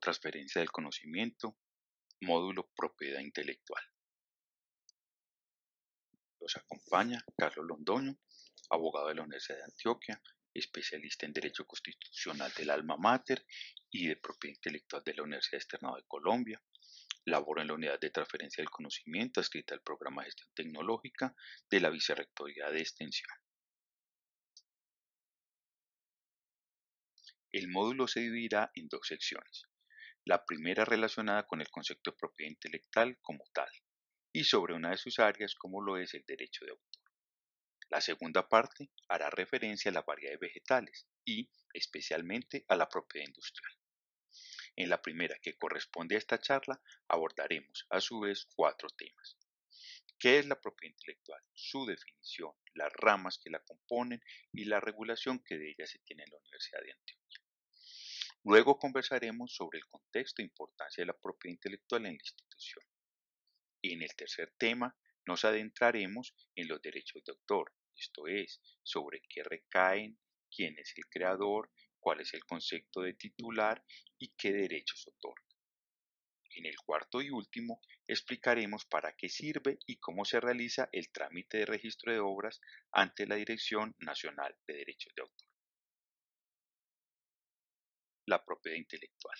Transferencia del Conocimiento, módulo Propiedad Intelectual. Los acompaña Carlos Londoño, abogado de la Universidad de Antioquia, especialista en Derecho Constitucional del Alma Mater y de Propiedad Intelectual de la Universidad Externada de Colombia. Labora en la Unidad de Transferencia del Conocimiento, escrita al Programa de Gestión Tecnológica de la Vicerrectoría de Extensión. El módulo se dividirá en dos secciones. La primera relacionada con el concepto de propiedad intelectual como tal, y sobre una de sus áreas como lo es el derecho de autor. La segunda parte hará referencia a las variedades vegetales y, especialmente, a la propiedad industrial. En la primera, que corresponde a esta charla, abordaremos a su vez cuatro temas. ¿Qué es la propiedad intelectual? Su definición, las ramas que la componen y la regulación que de ella se tiene en la Universidad de Antioquia. Luego conversaremos sobre el contexto e importancia de la propiedad intelectual en la institución. En el tercer tema nos adentraremos en los derechos de autor, esto es, sobre qué recaen, quién es el creador, cuál es el concepto de titular y qué derechos otorga. En el cuarto y último explicaremos para qué sirve y cómo se realiza el trámite de registro de obras ante la Dirección Nacional de Derechos de Autor. La propiedad intelectual.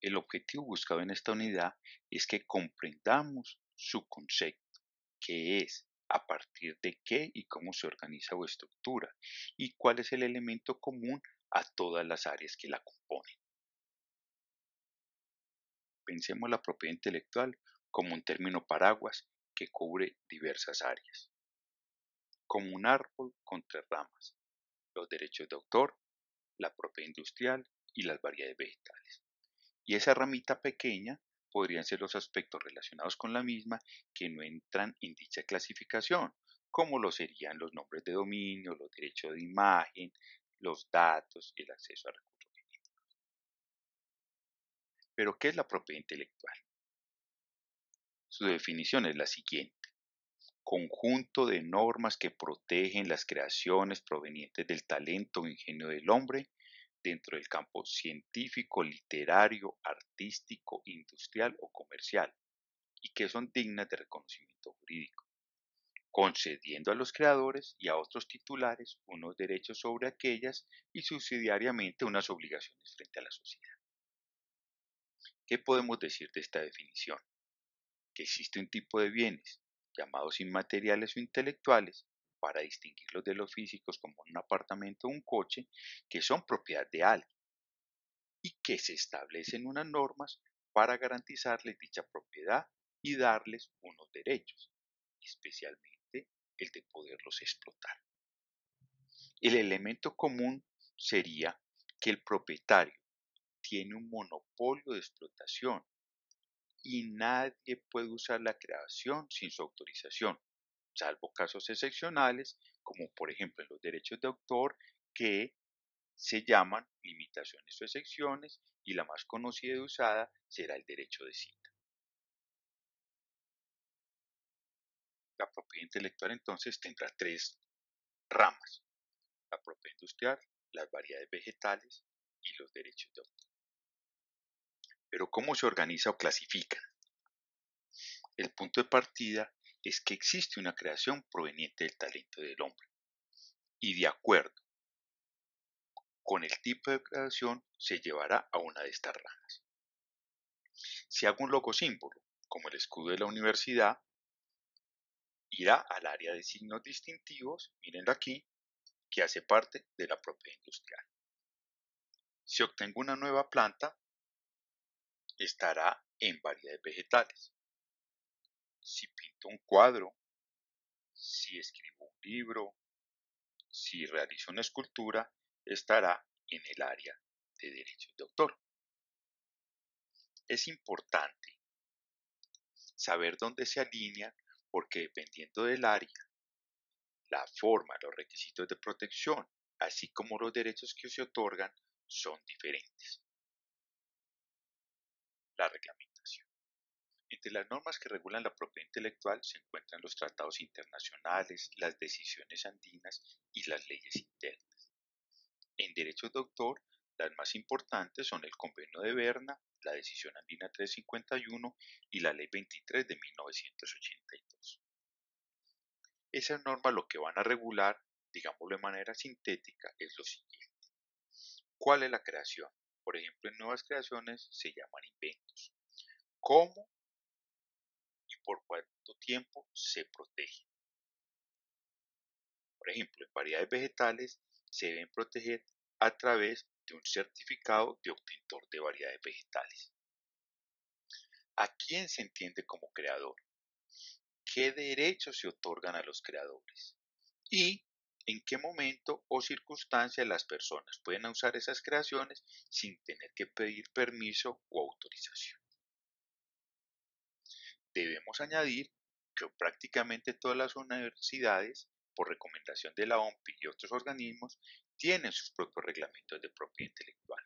El objetivo buscado en esta unidad es que comprendamos su concepto, que es a partir de qué y cómo se organiza o estructura y cuál es el elemento común a todas las áreas que la componen. Pensemos la propiedad intelectual como un término paraguas que cubre diversas áreas. Como un árbol con tres ramas, los derechos de autor, la propiedad industrial y las variedades vegetales. Y esa ramita pequeña podrían ser los aspectos relacionados con la misma que no entran en dicha clasificación, como lo serían los nombres de dominio, los derechos de imagen, los datos y el acceso a recursos. Pero, ¿qué es la propiedad intelectual? Su definición es la siguiente. Conjunto de normas que protegen las creaciones provenientes del talento o ingenio del hombre dentro del campo científico, literario, artístico, industrial o comercial, y que son dignas de reconocimiento jurídico, concediendo a los creadores y a otros titulares unos derechos sobre aquellas y subsidiariamente unas obligaciones frente a la sociedad. ¿Qué podemos decir de esta definición? Que existe un tipo de bienes, llamados inmateriales o intelectuales, para distinguirlos de los físicos como un apartamento o un coche, que son propiedad de alguien y que se establecen unas normas para garantizarles dicha propiedad y darles unos derechos, especialmente el de poderlos explotar. El elemento común sería que el propietario tiene un monopolio de explotación y nadie puede usar la creación sin su autorización, salvo casos excepcionales, como por ejemplo en los derechos de autor, que se llaman limitaciones o excepciones, y la más conocida y usada será el derecho de cita. La propiedad intelectual entonces tendrá tres ramas, la propiedad industrial, las variedades vegetales y los derechos de autor. Pero ¿cómo se organiza o clasifica? El punto de partida es que existe una creación proveniente del talento del hombre. Y de acuerdo con el tipo de creación se llevará a una de estas ramas. Si hago un logo símbolo, como el escudo de la universidad, irá al área de signos distintivos, mírenlo aquí, que hace parte de la propiedad industrial. Si obtengo una nueva planta, estará en variedades vegetales si pinto un cuadro, si escribo un libro, si realizo una escultura, estará en el área de derechos de autor. Es importante saber dónde se alinea porque dependiendo del área, la forma, los requisitos de protección, así como los derechos que se otorgan, son diferentes. La reglamentación. Entre las normas que regulan la propiedad intelectual se encuentran los tratados internacionales, las decisiones andinas y las leyes internas. En derechos de autor, Las más importantes son el Convenio de Berna, la Decisión Andina 351 y la Ley 23 de 1982. Esas normas lo que van a regular, digámoslo de manera sintética, es lo siguiente. ¿Cuál es la creación? Por ejemplo, en nuevas creaciones se llaman inventos. ¿Cómo y por cuánto tiempo se protegen? Por ejemplo, en variedades vegetales se deben proteger a través de un certificado de obtentor de variedades vegetales. ¿A quién se entiende como creador? ¿Qué derechos se otorgan a los creadores? ¿Y en qué momento o circunstancia las personas pueden usar esas creaciones sin tener que pedir permiso o autorización? Debemos añadir que prácticamente todas las universidades, por recomendación de la OMPI y otros organismos, tienen sus propios reglamentos de propiedad intelectual.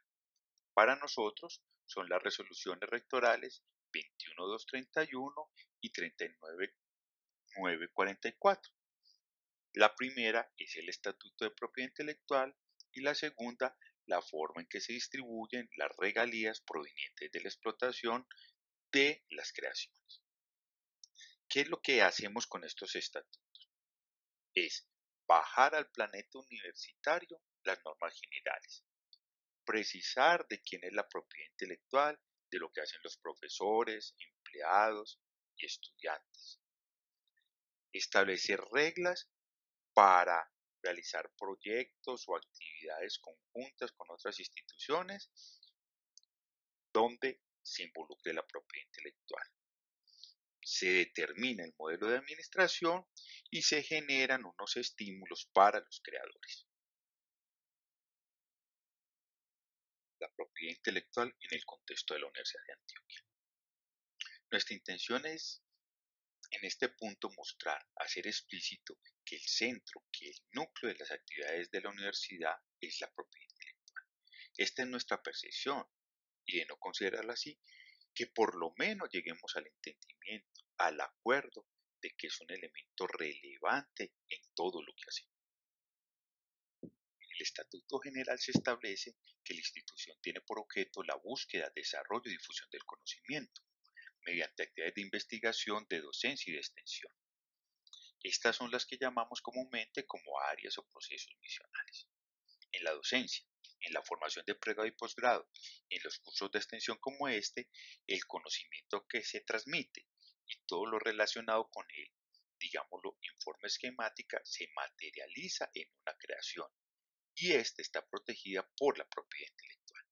Para nosotros son las resoluciones rectorales 21231 y 39944. La primera es el Estatuto de Propiedad Intelectual y la segunda la forma en que se distribuyen las regalías provenientes de la explotación de las creaciones. ¿Qué es lo que hacemos con estos estatutos? Es bajar al planeta universitario las normas generales, precisar de quién es la propiedad intelectual, de lo que hacen los profesores, empleados y estudiantes. Establecer reglas para realizar proyectos o actividades conjuntas con otras instituciones donde se involucre la propiedad intelectual se determina el modelo de administración y se generan unos estímulos para los creadores. La propiedad intelectual en el contexto de la Universidad de Antioquia. Nuestra intención es en este punto mostrar, hacer explícito que el centro, que el núcleo de las actividades de la universidad es la propiedad intelectual. Esta es nuestra percepción y de no considerarla así, que por lo menos lleguemos al entendimiento, al acuerdo de que es un elemento relevante en todo lo que hacemos. En el Estatuto General se establece que la institución tiene por objeto la búsqueda, desarrollo y difusión del conocimiento, mediante actividades de investigación, de docencia y de extensión. Estas son las que llamamos comúnmente como áreas o procesos misionales. En la docencia, en la formación de pregrado y posgrado, en los cursos de extensión como este, el conocimiento que se transmite y todo lo relacionado con él, digámoslo en forma esquemática, se materializa en una creación y ésta está protegida por la propiedad intelectual.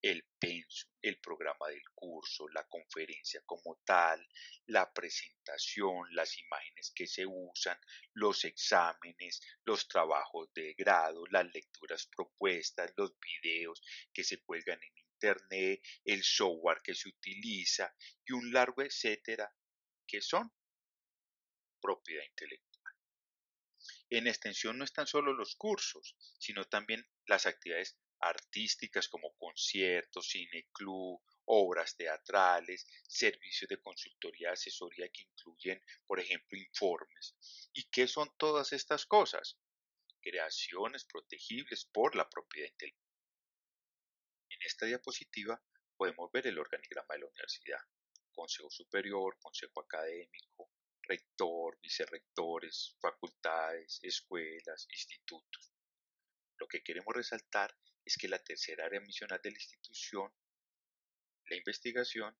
El penso, el programa del curso, la conferencia como tal, la presentación, las imágenes que se usan, los exámenes, los trabajos de grado, las lecturas propuestas, los videos que se cuelgan en internet, el software que se utiliza y un largo etcétera que son propiedad intelectual. En extensión no están solo los cursos, sino también las actividades artísticas como conciertos, cine club, obras teatrales, servicios de consultoría asesoría que incluyen, por ejemplo, informes. ¿Y qué son todas estas cosas? Creaciones protegibles por la propiedad intelectual. En esta diapositiva podemos ver el organigrama de la universidad. Consejo Superior, Consejo Académico, Rector, Vicerrectores, facultades, escuelas, institutos. Lo que queremos resaltar es que la tercera área misional de la institución, la investigación,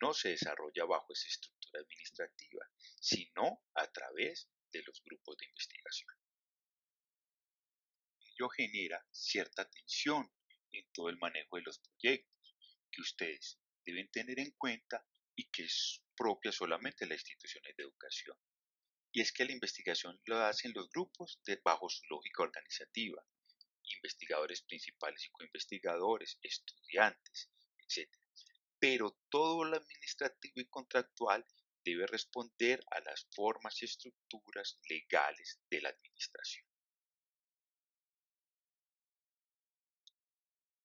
no se desarrolla bajo esa estructura administrativa, sino a través de los grupos de investigación. Ello genera cierta tensión en todo el manejo de los proyectos que ustedes deben tener en cuenta y que es propia solamente de las instituciones de educación. Y es que la investigación lo hacen los grupos de, bajo su lógica organizativa, investigadores principales y coinvestigadores, estudiantes, etc. Pero todo lo administrativo y contractual debe responder a las formas y estructuras legales de la administración.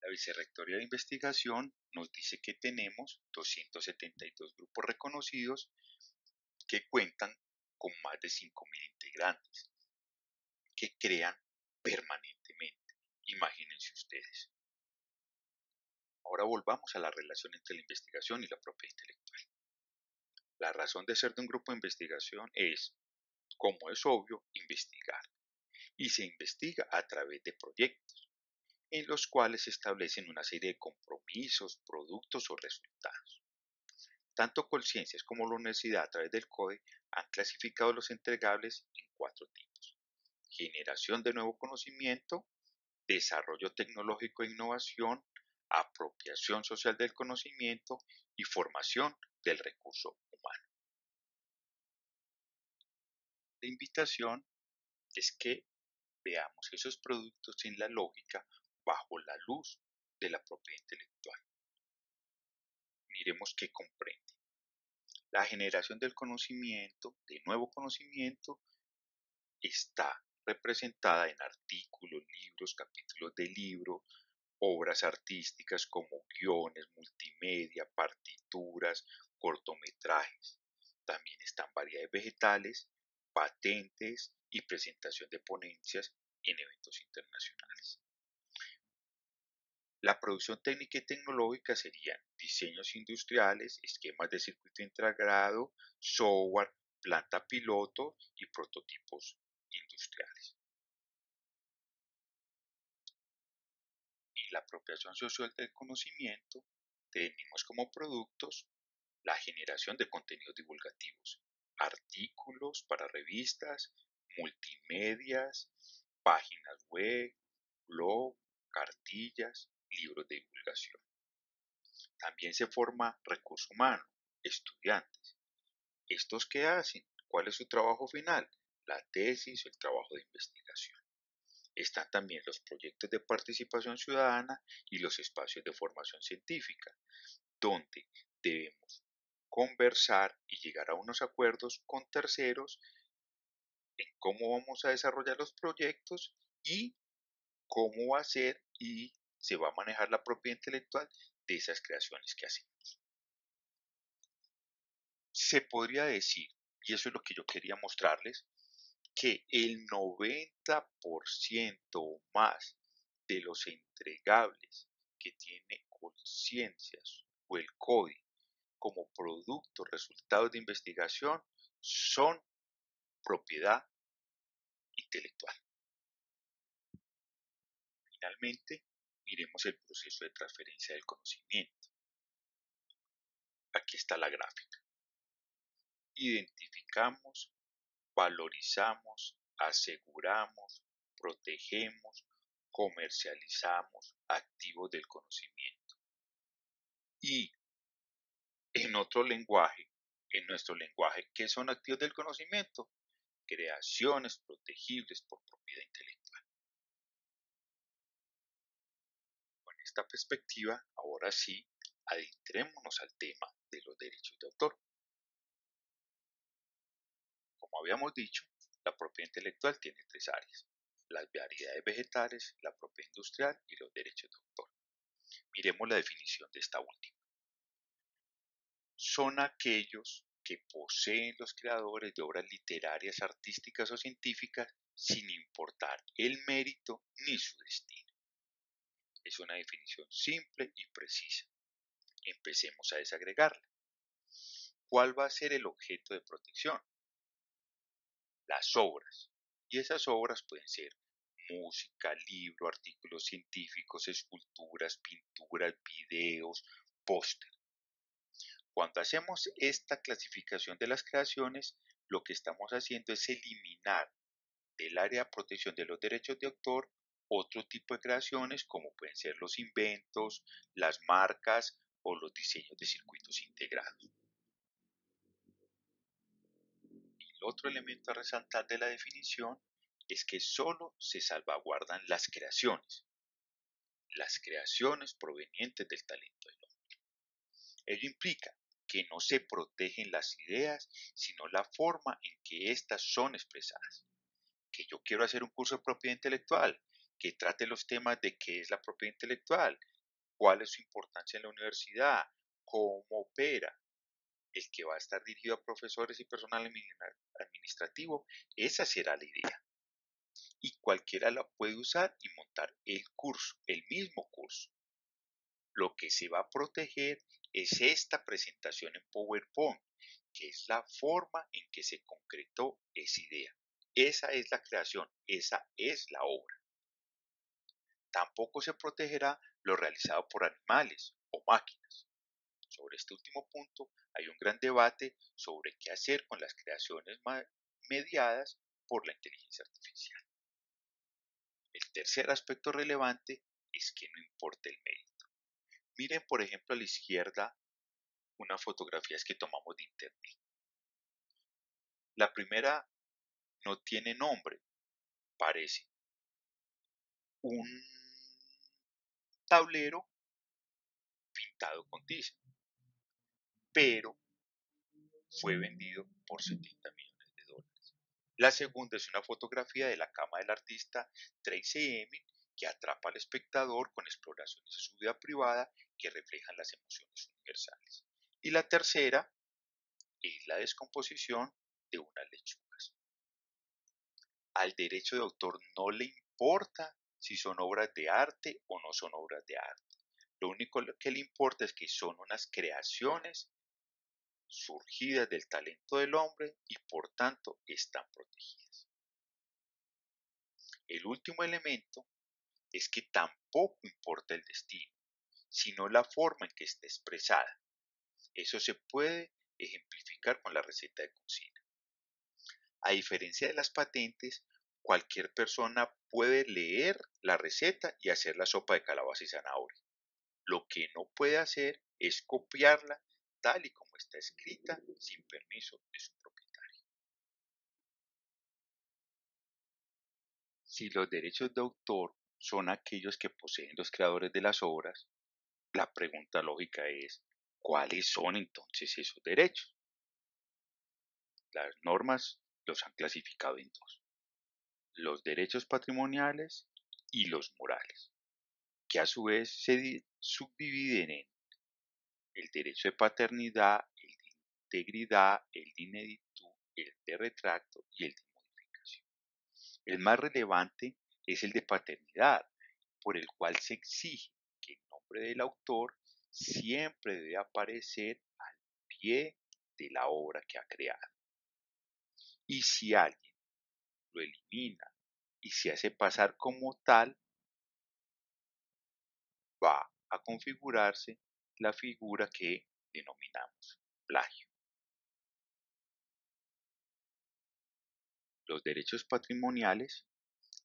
La Vicerrectoría de Investigación nos dice que tenemos 272 grupos reconocidos que cuentan con más de 5.000 integrantes, que crean permanentemente. Imagínense ustedes. Ahora volvamos a la relación entre la investigación y la propiedad intelectual. La razón de ser de un grupo de investigación es, como es obvio, investigar. Y se investiga a través de proyectos, en los cuales se establecen una serie de compromisos, productos o resultados. Tanto Colciencias como la universidad a través del CODE han clasificado los entregables en cuatro tipos. Generación de nuevo conocimiento, desarrollo tecnológico e innovación, apropiación social del conocimiento y formación del recurso humano. La invitación es que veamos esos productos en la lógica bajo la luz de la propiedad intelectual. Miremos qué comprende. La generación del conocimiento, de nuevo conocimiento, está representada en artículos, libros, capítulos de libros, obras artísticas como guiones, multimedia, partituras, cortometrajes. También están variedades vegetales, patentes y presentación de ponencias en eventos internacionales. La producción técnica y tecnológica serían diseños industriales, esquemas de circuito integrado, software, planta piloto y prototipos industriales. Y la apropiación social del conocimiento tenemos como productos la generación de contenidos divulgativos, artículos para revistas, multimedias, páginas web, blog, cartillas, libros de divulgación. También se forma recurso humano, estudiantes. ¿Estos qué hacen? ¿Cuál es su trabajo final? La tesis o el trabajo de investigación. Están también los proyectos de participación ciudadana y los espacios de formación científica, donde debemos conversar y llegar a unos acuerdos con terceros en cómo vamos a desarrollar los proyectos y cómo va a ser y se va a manejar la propiedad intelectual de esas creaciones que hacemos. Se podría decir, y eso es lo que yo quería mostrarles, que el 90% o más de los entregables que tiene conciencias o el CODI como producto, resultados de investigación, son propiedad intelectual. Finalmente, miremos el proceso de transferencia del conocimiento. Aquí está la gráfica. Identificamos, valorizamos, aseguramos, protegemos, comercializamos activos del conocimiento. Y en otro lenguaje, en nuestro lenguaje, ¿qué son activos del conocimiento? Creaciones protegibles por propiedad intelectual. Con esta perspectiva, ahora sí, adentrémonos al tema de los derechos de autor. Como habíamos dicho, la propiedad intelectual tiene tres áreas, las variedades vegetales, la propiedad industrial y los derechos de autor. Miremos la definición de esta última son aquellos que poseen los creadores de obras literarias, artísticas o científicas sin importar el mérito ni su destino. Es una definición simple y precisa. Empecemos a desagregarla. ¿Cuál va a ser el objeto de protección? Las obras. Y esas obras pueden ser música, libro, artículos científicos, esculturas, pinturas, videos, póster. Cuando hacemos esta clasificación de las creaciones, lo que estamos haciendo es eliminar del área de protección de los derechos de autor otro tipo de creaciones como pueden ser los inventos, las marcas o los diseños de circuitos integrados. Otro elemento a resaltar de la definición es que solo se salvaguardan las creaciones, las creaciones provenientes del talento del hombre. Ello implica que no se protegen las ideas, sino la forma en que éstas son expresadas. Que yo quiero hacer un curso de propiedad intelectual, que trate los temas de qué es la propiedad intelectual, cuál es su importancia en la universidad, cómo opera, el que va a estar dirigido a profesores y personal administrativo, esa será la idea. Y cualquiera la puede usar y montar el curso, el mismo curso. lo que se va a proteger es esta presentación en PowerPoint, que es la forma en que se concretó esa idea. Esa es la creación, esa es la obra. Tampoco se protegerá lo realizado por animales o máquinas. Sobre este último punto hay un gran debate sobre qué hacer con las creaciones mediadas por la inteligencia artificial. El tercer aspecto relevante es que no importa el mérito. Miren, por ejemplo, a la izquierda unas fotografías que tomamos de internet. La primera no tiene nombre, parece un tablero pintado con tiza, pero fue vendido por 70 millones de dólares. La segunda es una fotografía de la cama del artista Tracy Emin que atrapa al espectador con exploraciones de su vida privada que reflejan las emociones universales. Y la tercera es la descomposición de unas lechugas. Al derecho de autor no le importa si son obras de arte o no son obras de arte. Lo único que le importa es que son unas creaciones surgidas del talento del hombre y por tanto están protegidas. El último elemento es que tampoco importa el destino, sino la forma en que está expresada. Eso se puede ejemplificar con la receta de cocina. A diferencia de las patentes, cualquier persona puede leer la receta y hacer la sopa de calabaza y zanahoria. Lo que no puede hacer es copiarla tal y como está escrita sin permiso de su propietario. Si los derechos de autor son aquellos que poseen los creadores de las obras, la pregunta lógica es, ¿cuáles son entonces esos derechos? Las normas los han clasificado en dos, los derechos patrimoniales y los morales, que a su vez se subdividen en el derecho de paternidad, integridad, el de ineditud, el de retracto y el de modificación. El más relevante es el de paternidad, por el cual se exige que el nombre del autor siempre debe aparecer al pie de la obra que ha creado. Y si alguien lo elimina y se hace pasar como tal, va a configurarse la figura que denominamos plagio. Los derechos patrimoniales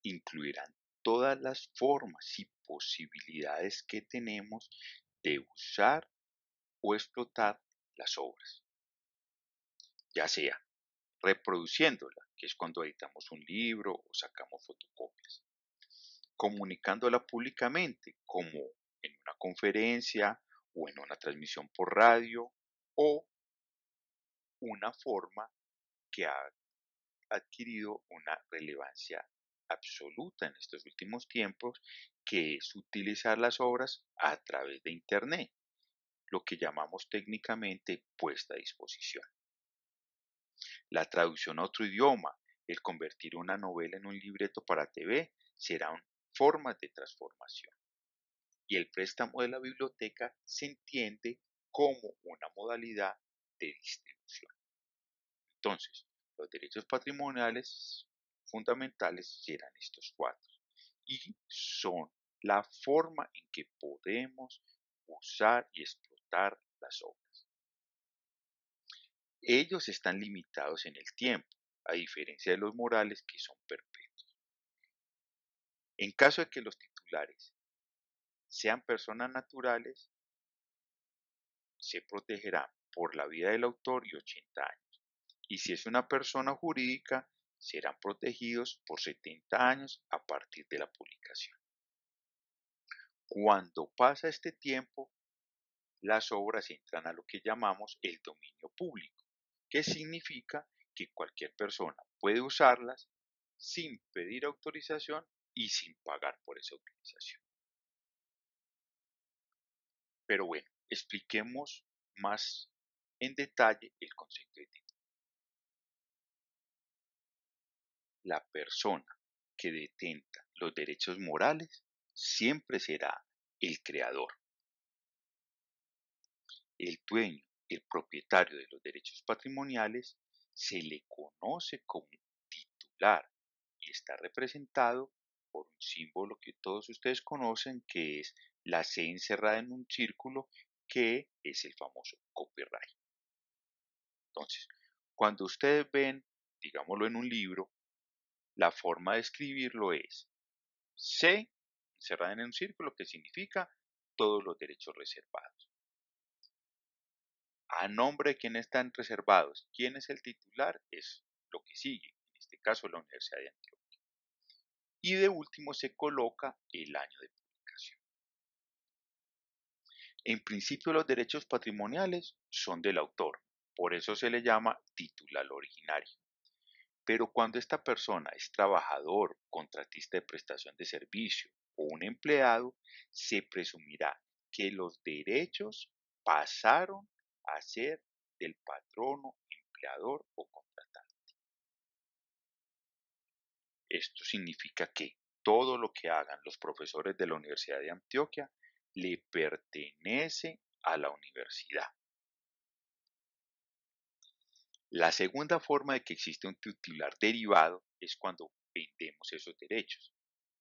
incluirán todas las formas y posibilidades que tenemos de usar o explotar las obras, ya sea reproduciéndola, que es cuando editamos un libro o sacamos fotocopias, comunicándola públicamente, como en una conferencia o en una transmisión por radio, o una forma que adquirido una relevancia absoluta en estos últimos tiempos, que es utilizar las obras a través de Internet, lo que llamamos técnicamente puesta a disposición. La traducción a otro idioma, el convertir una novela en un libreto para TV, serán formas de transformación. Y el préstamo de la biblioteca se entiende como una modalidad de distribución. Entonces, los derechos patrimoniales fundamentales serán estos cuatro y son la forma en que podemos usar y explotar las obras. Ellos están limitados en el tiempo, a diferencia de los morales que son perpetuos. En caso de que los titulares sean personas naturales, se protegerán por la vida del autor y 80 años. Y si es una persona jurídica, serán protegidos por 70 años a partir de la publicación. Cuando pasa este tiempo, las obras entran a lo que llamamos el dominio público, que significa que cualquier persona puede usarlas sin pedir autorización y sin pagar por esa utilización. Pero bueno, expliquemos más en detalle el concepto de la persona que detenta los derechos morales siempre será el creador. el dueño, el propietario de los derechos patrimoniales, se le conoce como titular y está representado por un símbolo que todos ustedes conocen que es la C encerrada en un círculo que es el famoso copyright. Entonces, cuando ustedes ven, digámoslo en un libro, la forma de escribirlo es C encerrada en un círculo que significa todos los derechos reservados. A nombre de quién están reservados, quién es el titular, es lo que sigue, en este caso la Universidad de Antioquia. Y de último se coloca el año de publicación. En principio los derechos patrimoniales son del autor, por eso se le llama titular originario. Pero cuando esta persona es trabajador, contratista de prestación de servicio o un empleado, se presumirá que los derechos pasaron a ser del patrono, empleador o contratante. Esto significa que todo lo que hagan los profesores de la Universidad de Antioquia le pertenece a la universidad. La segunda forma de que existe un titular derivado es cuando vendemos esos derechos,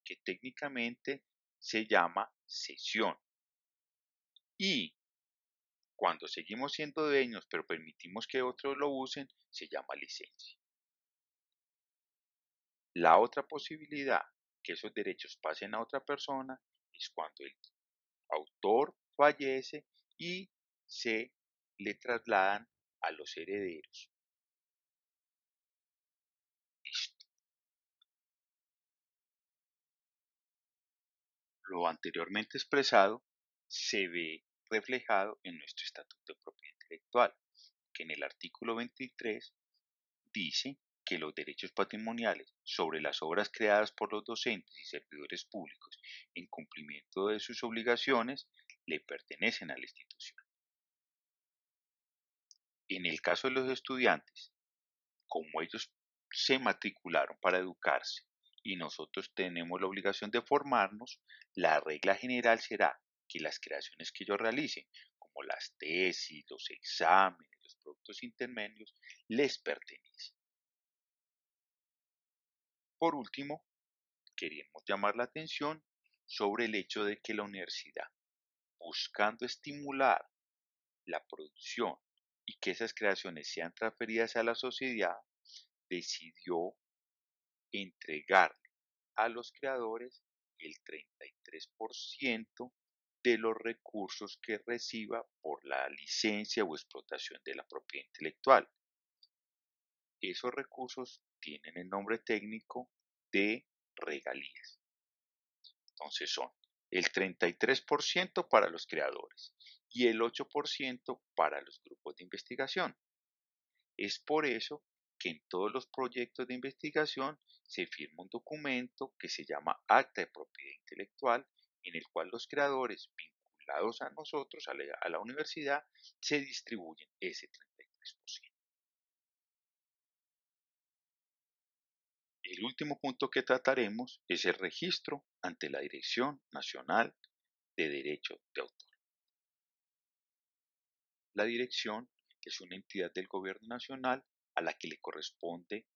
que técnicamente se llama cesión. Y cuando seguimos siendo dueños pero permitimos que otros lo usen, se llama licencia. La otra posibilidad que esos derechos pasen a otra persona es cuando el autor fallece y se le trasladan a los herederos. Lo anteriormente expresado se ve reflejado en nuestro Estatuto de Propiedad Intelectual, que en el artículo 23 dice que los derechos patrimoniales sobre las obras creadas por los docentes y servidores públicos en cumplimiento de sus obligaciones le pertenecen a la institución. En el caso de los estudiantes, como ellos se matricularon para educarse y nosotros tenemos la obligación de formarnos, la regla general será que las creaciones que ellos realicen, como las tesis, los exámenes, los productos intermedios, les pertenecen. Por último, queremos llamar la atención sobre el hecho de que la universidad, buscando estimular la producción y que esas creaciones sean transferidas a la sociedad, decidió entregarle a los creadores el 33% de los recursos que reciba por la licencia o explotación de la propiedad intelectual. Esos recursos tienen el nombre técnico de regalías. Entonces son el 33% para los creadores y el 8% para los grupos de investigación. Es por eso que en todos los proyectos de investigación se firma un documento que se llama Acta de Propiedad Intelectual en el cual los creadores vinculados a nosotros, a la, universidad, se distribuyen ese 33%. El último punto que trataremos es el registro ante la Dirección Nacional de Derecho de Autor. La dirección es una entidad del Gobierno Nacional a la que le corresponde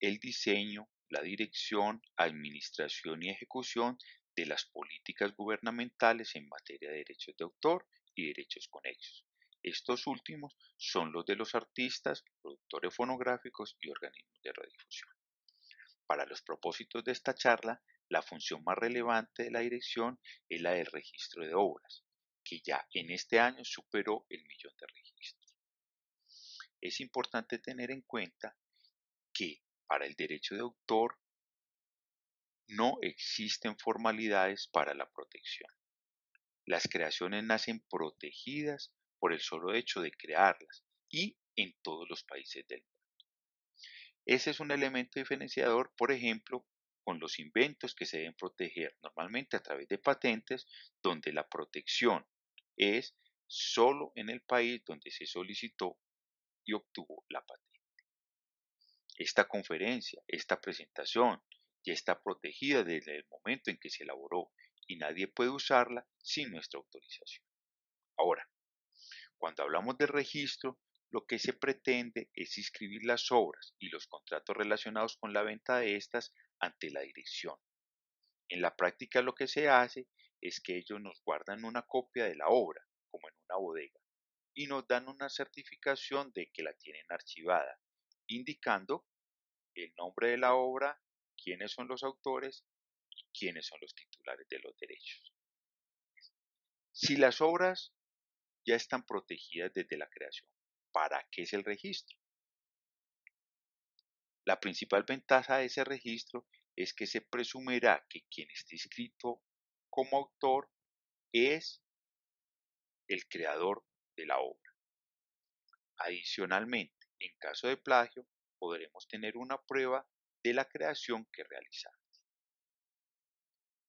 el diseño, la dirección, administración y ejecución de las políticas gubernamentales en materia de derechos de autor y derechos conexos. Estos últimos son los de los artistas, productores fonográficos y organismos de radiodifusión. Para los propósitos de esta charla, la función más relevante de la dirección es la del registro de obras, que ya en este año superó el millón de registros. Es importante tener en cuenta que para el derecho de autor no existen formalidades para la protección. Las creaciones nacen protegidas por el solo hecho de crearlas y en todos los países del mundo. Ese es un elemento diferenciador, por ejemplo, con los inventos que se deben proteger normalmente a través de patentes, donde la protección es solo en el país donde se solicitó y obtuvo la patente. Esta conferencia, esta presentación, ya está protegida desde el momento en que se elaboró y nadie puede usarla sin nuestra autorización. Ahora, Cuando hablamos de registro, lo que se pretende es inscribir las obras y los contratos relacionados con la venta de estas ante la dirección. En la práctica lo que se hace es que ellos nos guardan una copia de la obra, como en una bodega, y nos dan una certificación de que la tienen archivada, indicando el nombre de la obra, quiénes son los autores y quiénes son los titulares de los derechos. Si las obras ya están protegidas desde la creación, ¿para qué es el registro? La principal ventaja de ese registro es que se presumirá que quien esté inscrito como autor es el creador de la obra. Adicionalmente, en caso de plagio, podremos tener una prueba de la creación que realizamos.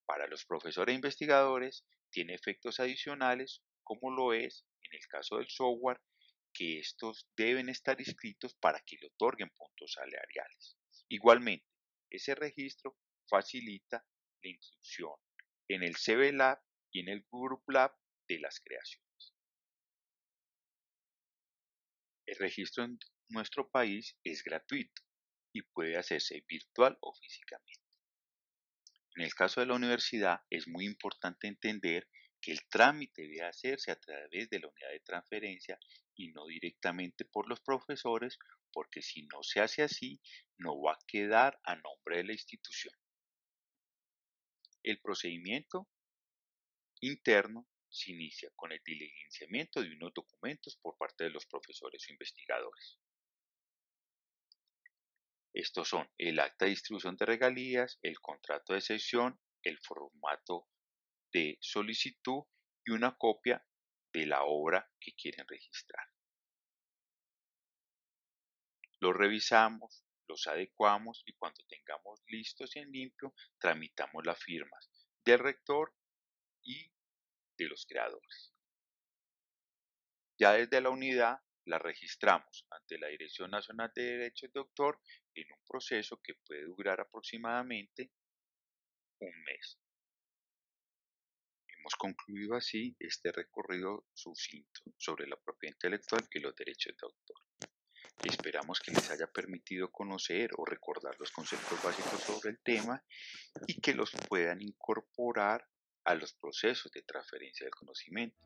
Para los profesores e investigadores, tiene efectos adicionales como lo es en el caso del software, que estos deben estar inscritos para que le otorguen puntos salariales. Igualmente, ese registro facilita la inclusión en el CV Lab y en el Group Lab de las creaciones. El registro en nuestro país es gratuito y puede hacerse virtual o físicamente. En el caso de la universidad es muy importante entender que el trámite debe hacerse a través de la unidad de transferencia y no directamente por los profesores, porque si no se hace así, no va a quedar a nombre de la institución. El procedimiento interno se inicia con el diligenciamiento de unos documentos por parte de los profesores o investigadores. Estos son el acta de distribución de regalías, el contrato de sesión, el formato de solicitud y una copia de la obra que quieren registrar. Los revisamos, los adecuamos y cuando tengamos listos y en limpio, tramitamos las firmas del rector y de los creadores. Ya desde la unidad la registramos ante la Dirección Nacional de Derechos de Autor en un proceso que puede durar aproximadamente un mes. Hemos concluido así este recorrido sucinto sobre la propiedad intelectual y los derechos de autor. Esperamos que les haya permitido conocer o recordar los conceptos básicos sobre el tema y que los puedan incorporar a los procesos de transferencia del conocimiento.